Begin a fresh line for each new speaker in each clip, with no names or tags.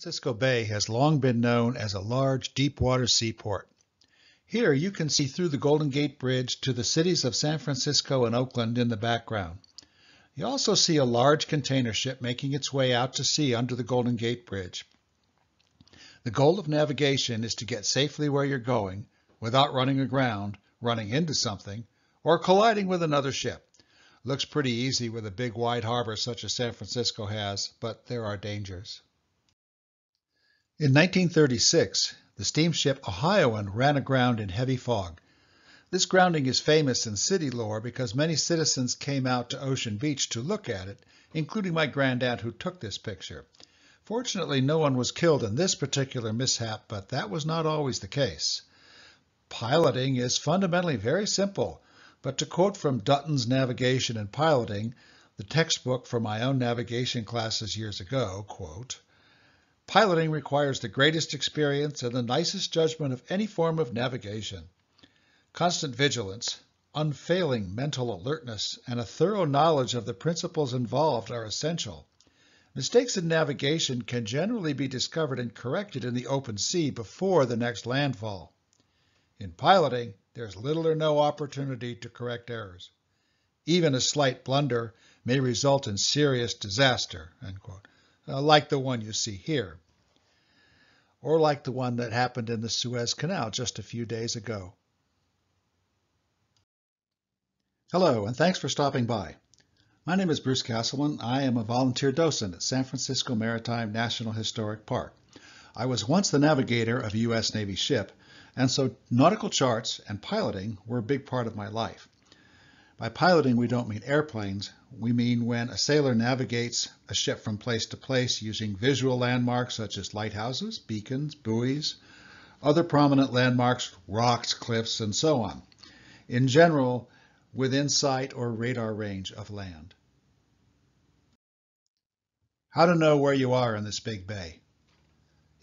Francisco Bay has long been known as a large deep-water seaport. Here you can see through the Golden Gate Bridge to the cities of San Francisco and Oakland in the background. You also see a large container ship making its way out to sea under the Golden Gate Bridge. The goal of navigation is to get safely where you're going without running aground, running into something, or colliding with another ship. Looks pretty easy with a big wide harbor such as San Francisco has, but there are dangers. In 1936, the steamship Ohioan ran aground in heavy fog. This grounding is famous in city lore because many citizens came out to Ocean Beach to look at it, including my grandaunt who took this picture. Fortunately, no one was killed in this particular mishap, but that was not always the case. Piloting is fundamentally very simple, but to quote from Dutton's Navigation and Piloting, the textbook for my own navigation classes years ago, quote, Piloting requires the greatest experience and the nicest judgment of any form of navigation. Constant vigilance, unfailing mental alertness, and a thorough knowledge of the principles involved are essential. Mistakes in navigation can generally be discovered and corrected in the open sea before the next landfall. In piloting, there's little or no opportunity to correct errors. Even a slight blunder may result in serious disaster, uh, like the one you see here, or like the one that happened in the Suez Canal just a few days ago. Hello, and thanks for stopping by. My name is Bruce Castleman. I am a volunteer docent at San Francisco Maritime National Historic Park. I was once the navigator of a U.S. Navy ship, and so nautical charts and piloting were a big part of my life. By piloting, we don't mean airplanes. We mean when a sailor navigates a ship from place to place using visual landmarks such as lighthouses, beacons, buoys, other prominent landmarks, rocks, cliffs, and so on. In general, within sight or radar range of land. How to know where you are in this big bay.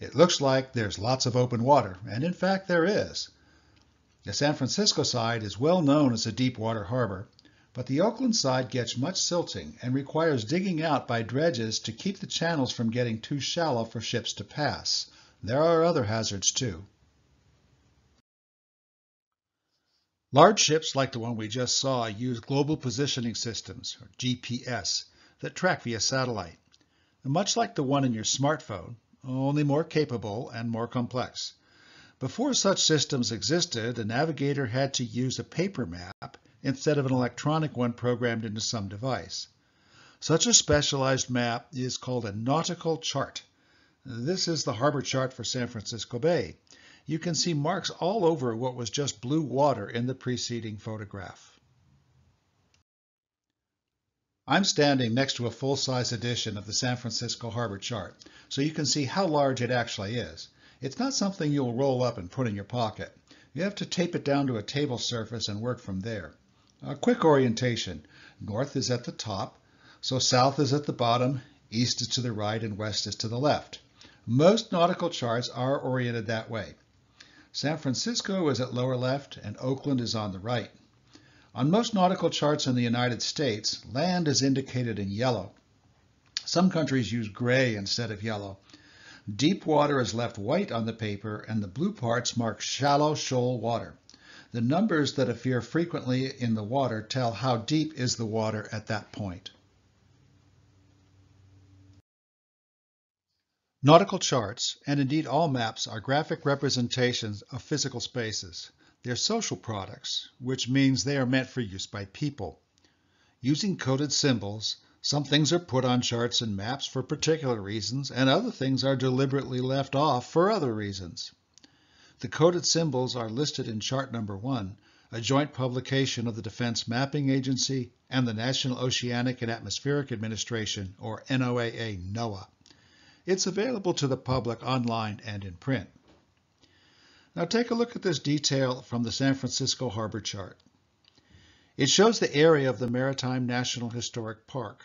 It looks like there's lots of open water, and in fact there is. The San Francisco side is well known as a deep water harbor, but the Oakland side gets much silting and requires digging out by dredges to keep the channels from getting too shallow for ships to pass. There are other hazards too. Large ships like the one we just saw use Global Positioning Systems, or GPS, that track via satellite. much like the one in your smartphone, only more capable and more complex. Before such systems existed, a navigator had to use a paper map instead of an electronic one programmed into some device. Such a specialized map is called a nautical chart. This is the harbor chart for San Francisco Bay you can see marks all over what was just blue water in the preceding photograph. I'm standing next to a full-size edition of the San Francisco Harbor Chart, so you can see how large it actually is. It's not something you'll roll up and put in your pocket. You have to tape it down to a table surface and work from there. A quick orientation. North is at the top, so south is at the bottom, east is to the right, and west is to the left. Most nautical charts are oriented that way. San Francisco is at lower left and Oakland is on the right. On most nautical charts in the United States, land is indicated in yellow. Some countries use gray instead of yellow. Deep water is left white on the paper and the blue parts mark shallow shoal water. The numbers that appear frequently in the water tell how deep is the water at that point. Nautical charts, and indeed all maps, are graphic representations of physical spaces. They're social products, which means they are meant for use by people. Using coded symbols, some things are put on charts and maps for particular reasons, and other things are deliberately left off for other reasons. The coded symbols are listed in chart number one, a joint publication of the Defense Mapping Agency and the National Oceanic and Atmospheric Administration, or NOAA NOAA. It's available to the public online and in print. Now take a look at this detail from the San Francisco Harbor chart. It shows the area of the Maritime National Historic Park.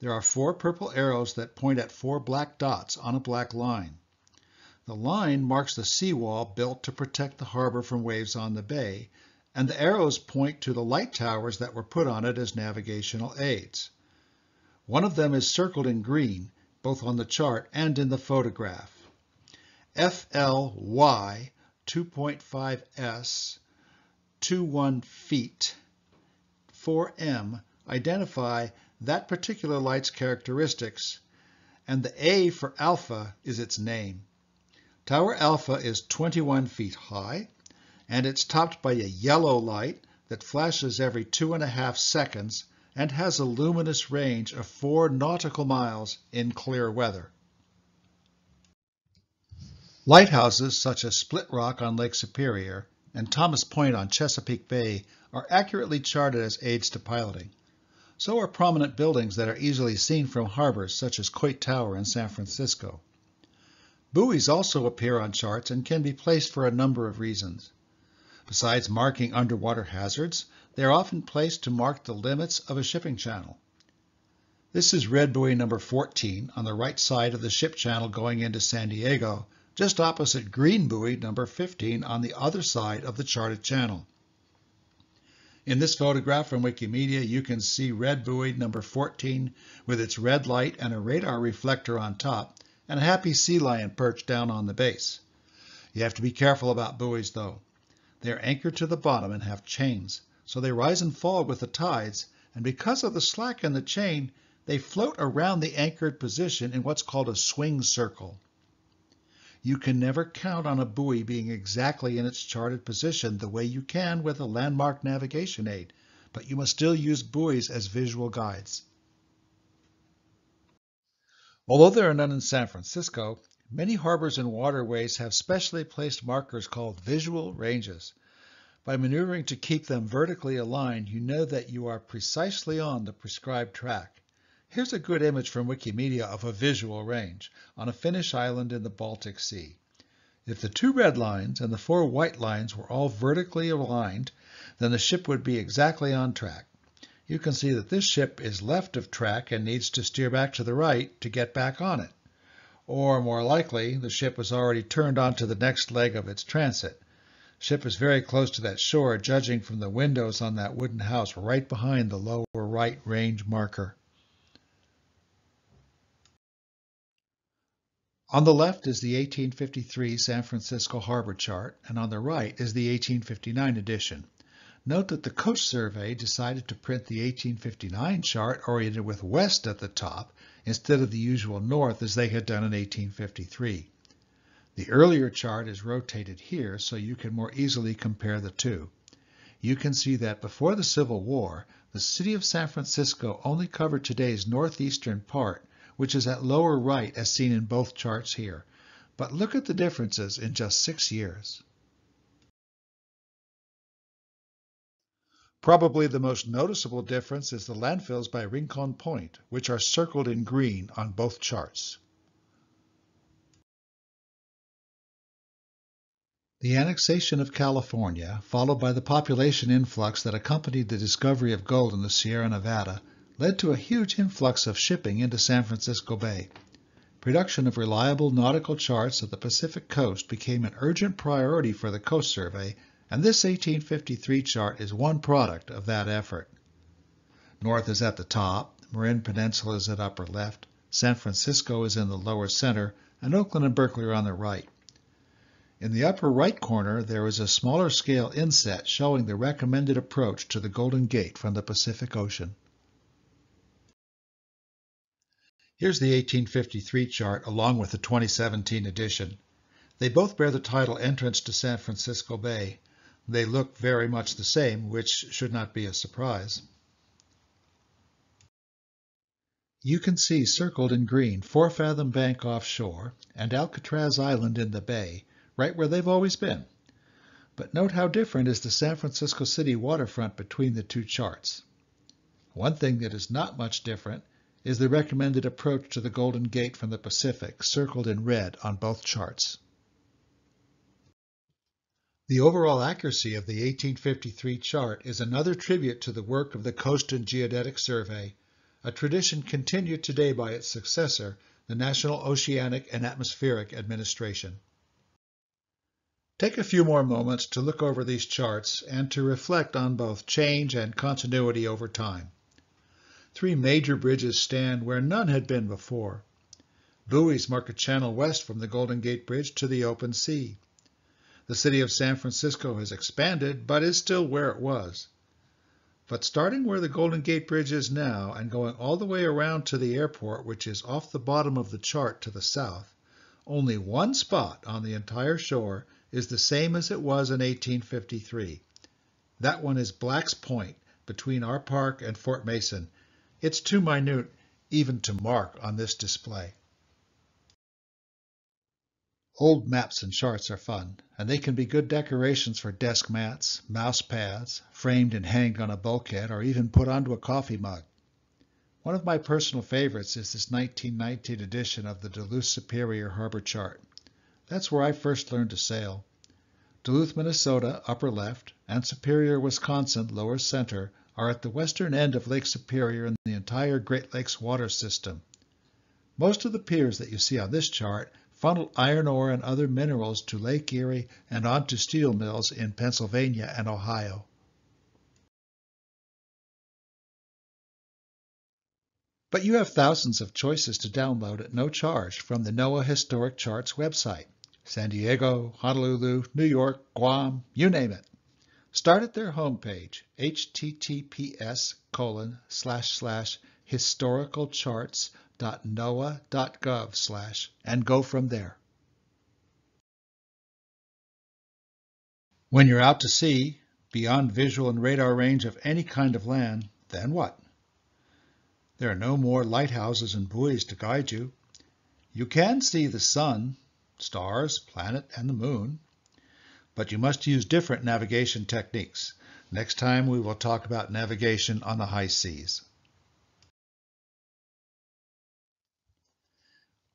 There are four purple arrows that point at four black dots on a black line. The line marks the seawall built to protect the harbor from waves on the bay, and the arrows point to the light towers that were put on it as navigational aids. One of them is circled in green, both on the chart and in the photograph. FLY 2.5S 21 feet 4M identify that particular light's characteristics, and the A for alpha is its name. Tower Alpha is 21 feet high, and it's topped by a yellow light that flashes every two and a half seconds and has a luminous range of four nautical miles in clear weather. Lighthouses such as Split Rock on Lake Superior and Thomas Point on Chesapeake Bay are accurately charted as aids to piloting. So are prominent buildings that are easily seen from harbors such as Coit Tower in San Francisco. Buoys also appear on charts and can be placed for a number of reasons. Besides marking underwater hazards, they are often placed to mark the limits of a shipping channel. This is red buoy number 14 on the right side of the ship channel going into San Diego, just opposite green buoy number 15 on the other side of the charted channel. In this photograph from Wikimedia, you can see red buoy number 14 with its red light and a radar reflector on top, and a happy sea lion perched down on the base. You have to be careful about buoys, though. They are anchored to the bottom and have chains, so they rise and fall with the tides, and because of the slack in the chain, they float around the anchored position in what's called a swing circle. You can never count on a buoy being exactly in its charted position the way you can with a landmark navigation aid, but you must still use buoys as visual guides. Although there are none in San Francisco, many harbors and waterways have specially placed markers called visual ranges. By maneuvering to keep them vertically aligned, you know that you are precisely on the prescribed track. Here's a good image from Wikimedia of a visual range on a Finnish island in the Baltic Sea. If the two red lines and the four white lines were all vertically aligned, then the ship would be exactly on track you can see that this ship is left of track and needs to steer back to the right to get back on it. Or more likely, the ship was already turned onto the next leg of its transit. Ship is very close to that shore, judging from the windows on that wooden house right behind the lower right range marker. On the left is the 1853 San Francisco Harbor chart, and on the right is the 1859 edition. Note that the Coast Survey decided to print the 1859 chart oriented with west at the top instead of the usual north as they had done in 1853. The earlier chart is rotated here so you can more easily compare the two. You can see that before the Civil War, the city of San Francisco only covered today's northeastern part, which is at lower right as seen in both charts here. But look at the differences in just six years. Probably the most noticeable difference is the landfills by Rincon Point, which are circled in green on both charts. The annexation of California, followed by the population influx that accompanied the discovery of gold in the Sierra Nevada, led to a huge influx of shipping into San Francisco Bay. Production of reliable nautical charts of the Pacific coast became an urgent priority for the Coast Survey and this 1853 chart is one product of that effort. North is at the top, Marin Peninsula is at upper left, San Francisco is in the lower center, and Oakland and Berkeley are on the right. In the upper right corner, there is a smaller scale inset showing the recommended approach to the Golden Gate from the Pacific Ocean. Here's the 1853 chart along with the 2017 edition. They both bear the title Entrance to San Francisco Bay, they look very much the same, which should not be a surprise. You can see circled in green Four Fathom Bank offshore and Alcatraz Island in the bay, right where they've always been. But note how different is the San Francisco City waterfront between the two charts. One thing that is not much different is the recommended approach to the Golden Gate from the Pacific, circled in red on both charts. The overall accuracy of the 1853 chart is another tribute to the work of the Coast and Geodetic Survey, a tradition continued today by its successor, the National Oceanic and Atmospheric Administration. Take a few more moments to look over these charts and to reflect on both change and continuity over time. Three major bridges stand where none had been before. Buoys mark a channel west from the Golden Gate Bridge to the open sea. The city of San Francisco has expanded, but is still where it was. But starting where the Golden Gate Bridge is now and going all the way around to the airport, which is off the bottom of the chart to the south, only one spot on the entire shore is the same as it was in 1853. That one is Black's Point, between our park and Fort Mason. It's too minute even to mark on this display. Old maps and charts are fun, and they can be good decorations for desk mats, mouse pads, framed and hanged on a bulkhead, or even put onto a coffee mug. One of my personal favorites is this 1919 edition of the Duluth Superior Harbor Chart. That's where I first learned to sail. Duluth, Minnesota, upper left, and Superior, Wisconsin, lower center, are at the western end of Lake Superior in the entire Great Lakes water system. Most of the piers that you see on this chart funnel iron ore and other minerals to Lake Erie and on to steel mills in Pennsylvania and Ohio. But you have thousands of choices to download at no charge from the NOAA Historic Charts website. San Diego, Honolulu, New York, Guam, you name it. Start at their homepage, https colon slash slash historicalcharts www.noaa.gov slash and go from there. When you're out to sea, beyond visual and radar range of any kind of land, then what? There are no more lighthouses and buoys to guide you. You can see the sun, stars, planet, and the moon, but you must use different navigation techniques. Next time we will talk about navigation on the high seas.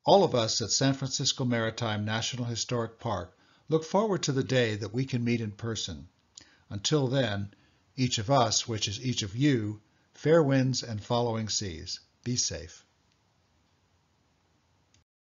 All of us at San Francisco Maritime National Historic Park look forward to the day that we can meet in person. Until then, each of us, which is each of you, fair winds and following seas. Be safe.